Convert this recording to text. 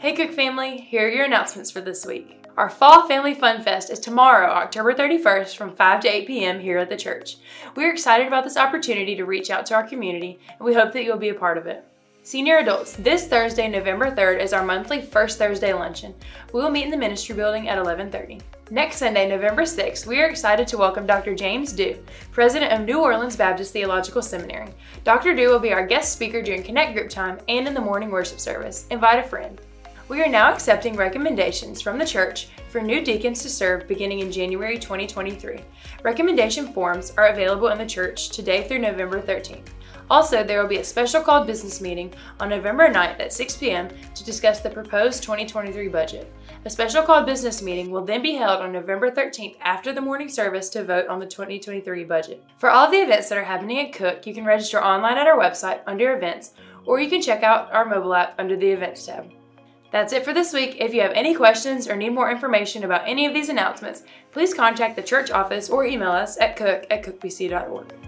Hey Cook family, here are your announcements for this week. Our Fall Family Fun Fest is tomorrow, October 31st from 5 to 8 p.m. here at the church. We're excited about this opportunity to reach out to our community and we hope that you'll be a part of it. Senior adults, this Thursday, November 3rd is our monthly First Thursday luncheon. We will meet in the ministry building at 11:30. Next Sunday, November 6th, we are excited to welcome Dr. James Dew, president of New Orleans Baptist Theological Seminary. Dr. Dew will be our guest speaker during Connect Group time and in the morning worship service. Invite a friend. We are now accepting recommendations from the church for new deacons to serve beginning in January 2023. Recommendation forms are available in the church today through November 13th. Also, there will be a special called business meeting on November 9th at 6 p.m. to discuss the proposed 2023 budget. A special called business meeting will then be held on November 13th after the morning service to vote on the 2023 budget. For all the events that are happening at Cook, you can register online at our website under events, or you can check out our mobile app under the events tab. That's it for this week. If you have any questions or need more information about any of these announcements, please contact the church office or email us at cook at cookbc.org.